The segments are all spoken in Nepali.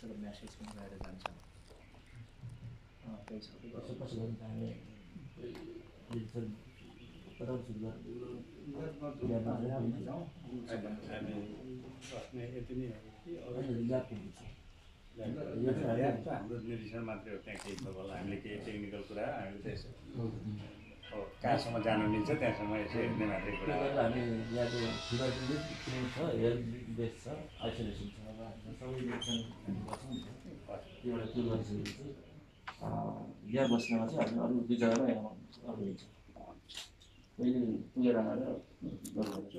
sort of message rather than some uh, basically. It's supposed to be Yeah, but I haven't. I mean, हाम्रो निरीक्षण मात्रै हो त्यहाँ केही होला। हामीले केही टेक्निकल कुरा हामीले त यसो अब कहाँसम्म जानु मिल्छ त्यहाँसम्म यसो हेर्ने मात्रै कुरा हामी यहाँको छ हेल्थ बेस छ आइसोलेसन छ गर्छौँ। त्योबाट त्यो अँ, यहाँ बस्नेमा चाहिँ हामी अरू दुई जग्गामा अरू हुन्छ। पहिले पुगेर आएर गर्नुपर्छ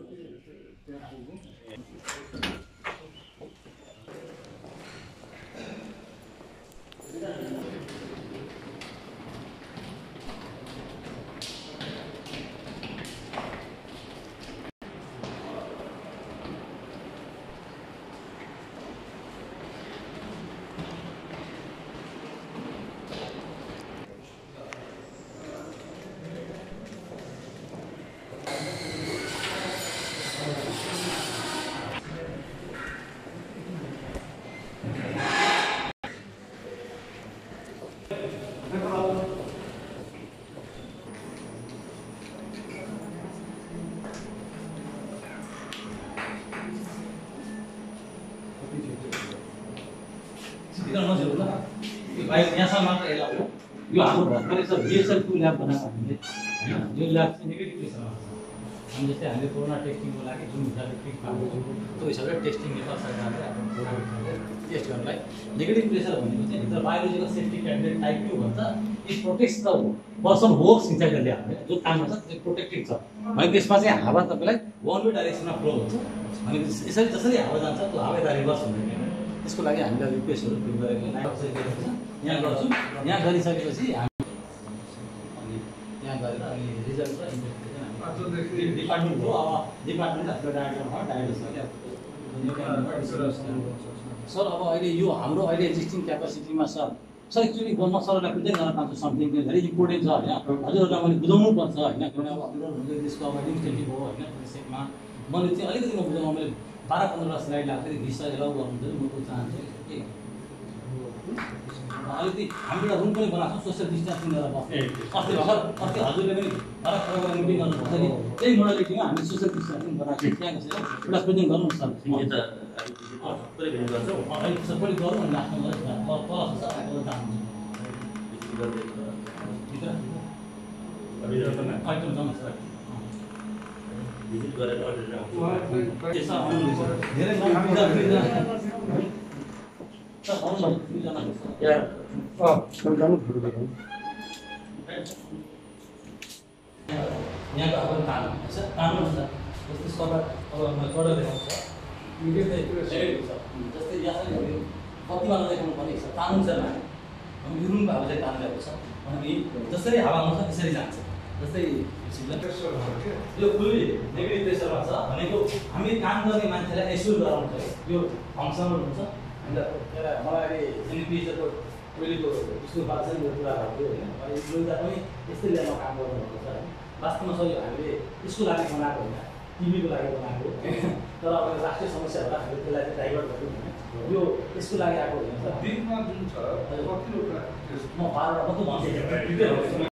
किन नजिक ल यो बाहिर यहाँसम्म मात्र एलाउ हो यो हाम्रो भर्खरै छ बिएसएलको ल्याब बनाएको हामीले होइन यो ल्याब चाहिँ नेगेटिभ प्रेसरमा छ हामी जस्तै हामीले कोरोना टेस्टिङको लागि जुन हिसाबले ट्रिट पाएको छौँ त्यो हिसाबले टेस्टिङ नेपाल सरकारले आफ्नो टेस्ट गर्नलाई नेगेटिभ प्रेसर भनेको चाहिँ भित्र biological safety cabinet type two भन्छ it protects the person inside the lab जो काम गर्छ त्यो प्रोटेक्टेड छ भने त्यसमा चाहिँ हावा तपाईँलाई वान वे डाइरेक्सनमा फ्लो हुन्छ अनि यसरी जसरी हावा जान्छ त्यो हावा यता रिभर्स हुँदैन त्यसको लागि हामीलाई रिक्वेस्टहरू फिल गरेको छ यहाँ गर्छौँ यहाँ गरिसकेपछि हामी अनि यहाँ गरेर अनि रिजल्ट र हामी डिपार्टमेन्ट हो अब डिपार्टमेन्ट आफ्नो डाइरेक्टरमा डाइरेक्टर सर अब अहिले यो हाम्रो अहिले एक्जिस्टिङ क्यापासिटीमा सर सर एक्चुली म सरलाई प्रेजेन्ट गर्न चाहन्छु समथिङ धेरै इम्पोर्टेन्ट छ होइन हजुरहरूलाई मैले बुझाउनु पर्छ होइन किनभने अब हाम्रो त्यसको अब इनिसिएटिभ हो होइन सेटमा मैले चाहिँ अलिकति म बुझाउनु मैले बाह्र पन्ध्रवटा स्लाइड लाग्थ्यो भिसा एलाउ गर्नु चाहिँ म चाहन्छु के अलिकति हामीले एउटा रुम पनि बनाएको छौँ सोसियल डिस्टेन्सिङ गरेर बस्ने अस्ति भर्खर अस्ति हजुरले पनि फरक गरेर मिटिङ गर्नुभएको छ नि त्यही मोडालिटीमा हामी सोसियल डिस्टेन्सिङ बनाएको छौँ त्यहाँ गएर एउटा प्रेजेन्ट गर्नु न सर यता पुरै भेट गर्छौँ अलिक सबै गरौँ अनि गएर तल छ भित्र आइटम जानु सर भिजिट गरेर अर्डर आउँछ त्यसमा आउनुहुन्छ धेरै दुईजना दुईजना सर आउनु न दुईजना यहाँ यहाँको अब कानुन छ कानुन छ जस्तै सभा अब चढेर देखाउँछ जस्तै नदेखाउनु पर्ने हामी भएको छ जसरी हावा आउँछ त्यसरी जान्छ। जस्तै यो फुल्ली नेगेटिभ प्रेसरमा छ भनेको हामी काम गर्ने मान्छेलाई एस्योर गराउनु पऱ्यो। यो फङ्सनल हुन्छ। अन्त एउटा मलाई अहिले एनपिएसको पहिलेको स्कुल छ नि यो कुराहरू थियो होइन। अनि एउटा पनि यस्तै ल्याबमा काम गर्नुभएको छ होइन। वास्तवमा सर यो हामीले यसको लागि बनाएको होइन। टिभीको लागि बनाएको हो। तर अब राष्ट्रिय समस्या होला हामीले त्यसलाई चाहिँ डाइभर्ट गऱ्यौँ होइन। यो यसको लागि आएको होइन सर दिनमा जुन छ कतिवटा म बाह्रवटा मात्रै भन्छु।